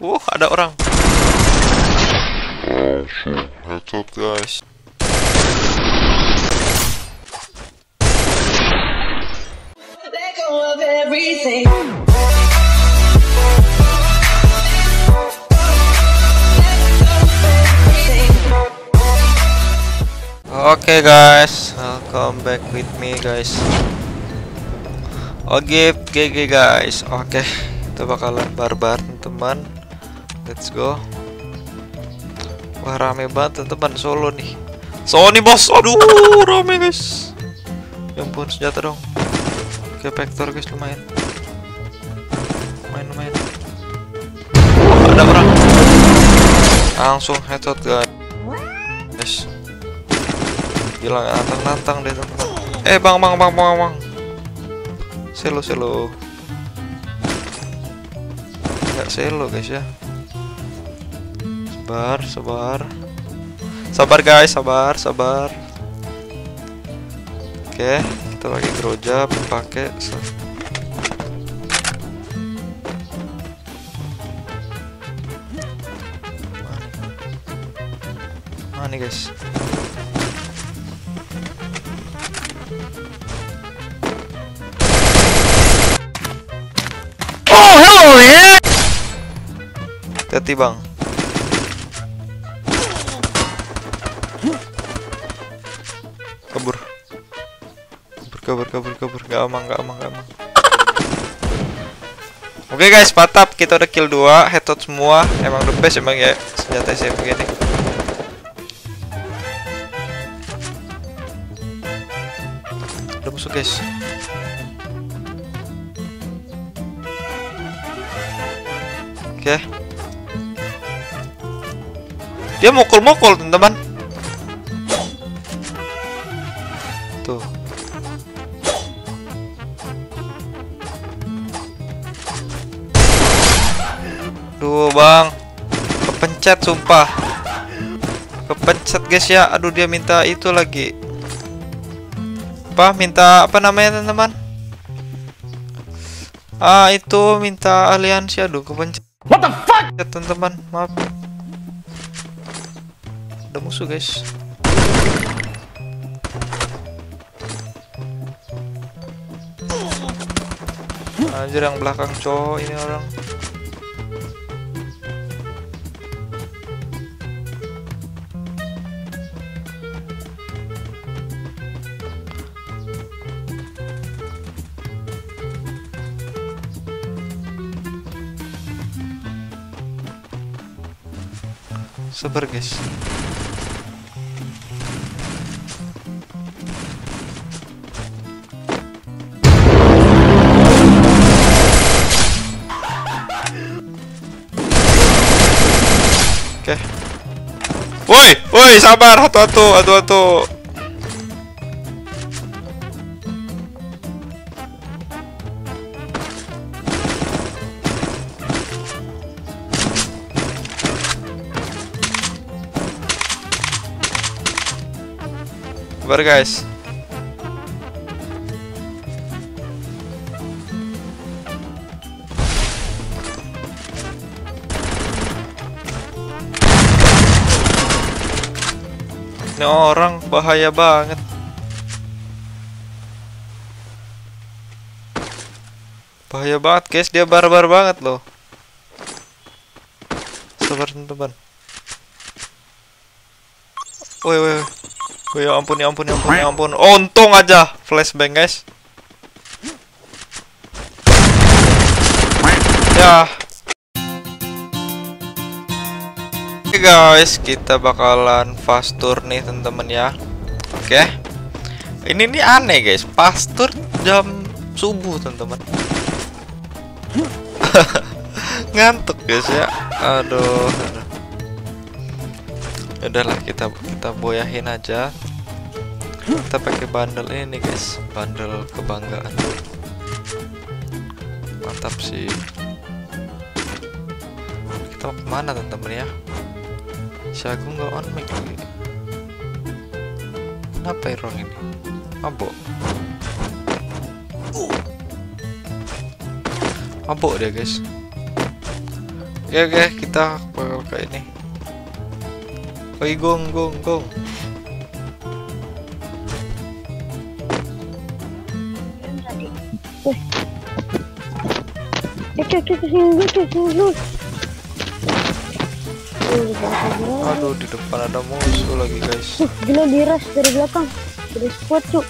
Wah, ada orang. Langsung headshot, guys. Everything. Oke guys, welcome back with me guys. Oke, GG guys. Oke, kita bakalan barbar teman-teman. Let's go. Wah rame banget teman-teman solo nih. Sony bos, aduh rame guys. Ya ampun senjata dong. Oke vector guys lumayan. Lumayan lumayan. Ada orang. Langsung headshot guys. Guys. Gila nantang-nantang deh teman Eh bang bang bang bang bang Selo selo Nggak selo guys ya Sabar sabar Sabar guys sabar sabar Oke kita pakai groja pakai Mana nih guys Oh, hello, man. Hati bang. Kabur, kabur, kabur. Gak aman, gak aman, gak aman. Oke guys, mantap. Kita udah kill 2, headshot semua. Emang the best emang ya senjata saya begini. Udah musuh guys. Oke. Dia mukul-mukul, teman-teman. Duh, Bang. Kepencet sumpah. Kepencet, guys ya. Aduh, dia minta itu lagi. Apa? Minta apa namanya, teman-teman? Ah, itu minta aliansi. Aduh, kepencet. What the fuck? Ya teman-teman, maaf. Ada musuh guys. Anjir yang belakang cowok ini orang. Sabar guys. Oke. Woi, woi, sabar, hatu-hatu, hatu-hatu. Sabar guys. Ini orang bahaya banget. Bahaya banget guys, dia barbar banget loh. Sabar teman-teman. Woi woi. woi. Oh ya ampun ya ampun ya ampun ya ampun. Untung aja flashbang guys. Ya. Oke guys, kita bakalan fast tour nih teman-teman ya. Oke. Ini nih aneh guys, fast tour jam subuh teman-teman. Ngantuk guys ya. Aduh. aduh. Udahlah kita kita boyahin aja kita pakai bundle ini guys. Bundle kebanggaan. Mantap sih. Kita mau ke mana teman-teman ya? Si Agung nggak on mic lagi. Kenapa error ini? Mabok. Mabok dia guys. Oke oke. Kita ke ini. Oi gong gong gong. Eh, dulu, dulu. Uh. Aduh di depan ada musuh lagi guys. Gila diras dari belakang. Dari squad, cuk.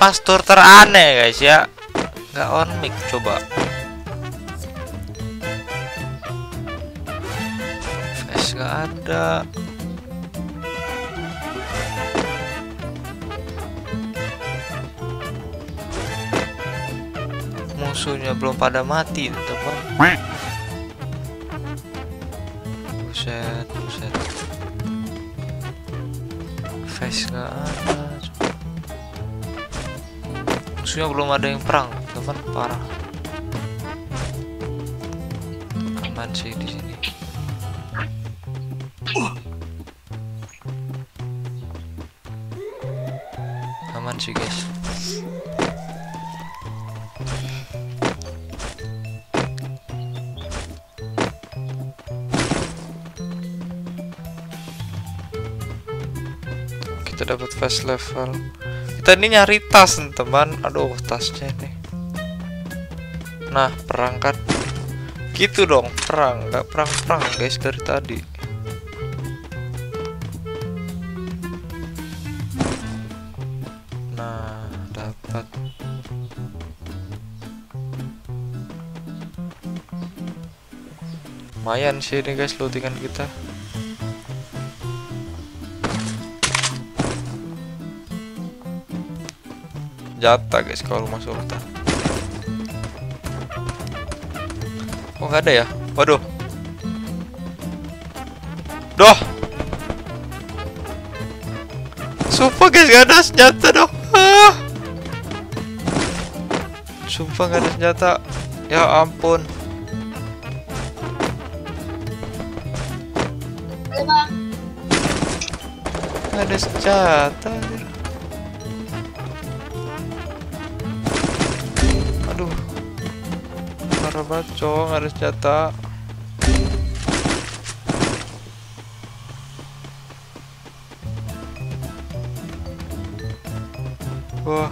Pastor teraneh guys ya. Nggak on mic coba. Face nggak ada. Musuhnya belum pada mati teman. Buset, buset. Face nggak ada. Musuhnya belum ada yang perang, teman parah. Aman sih di sini. Aman sih guys. Dapat fast level. Kita ini nyari tas teman. Aduh, tasnya nih. Nah, perangkat. Gitu dong, perang. Nggak perang-perang guys dari tadi. Nah, dapat. Lumayan sih ini guys lootingan kita. Jatah guys kalau masuk hutan. Oh nggak ada ya? Waduh. Doh. Sumpah guys gak ada senjata dong. Ah. Sumpah gak ada senjata. Ya ampun. Ada senjata. Parah banget cowok gak ada senjata. Wah.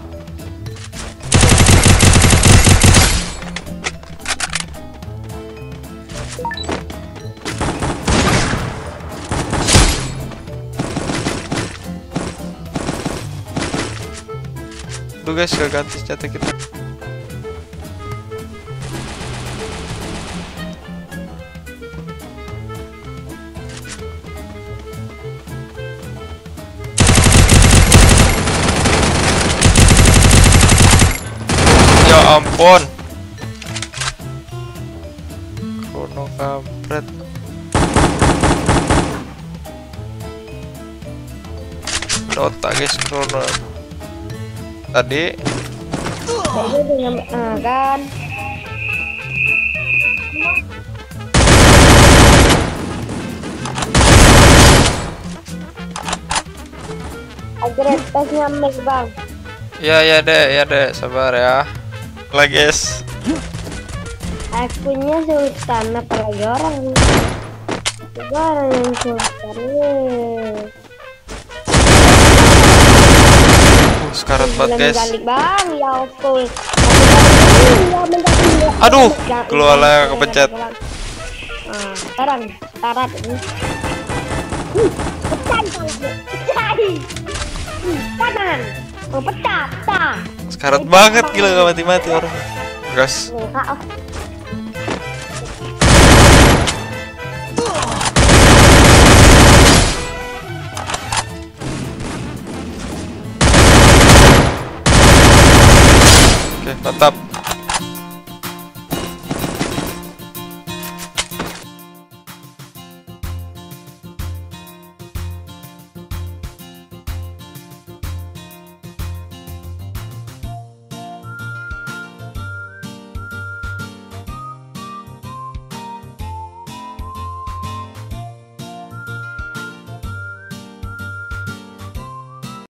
Tuh guys, gak ganti senjata kita. Ampun. Krono kampret. Dota guys Krono. Tadi dengan ah, kan. Mic bang. Ya ya deh ya deh sabar ya. Lah guys. Akunnya sultan apalagi orang orang yang sultan. Uh, sekarat banget guys. bang ya. Aduh, keluar lah, kepencet. Ah, sekarang tarat ini. Kanan. Pecah, pecah. Sekarat banget gila gak mati-mati orang. Gas. Oh. Oke, mantap.